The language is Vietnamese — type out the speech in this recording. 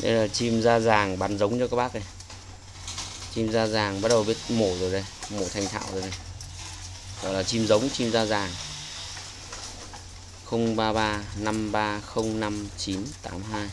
đây là chim da ràng bắn giống cho các bác này chim da ràng bắt đầu biết mổ rồi đây, mổ thành thạo rồi đây. Gọi là chim giống, chim da ràng 033 5305982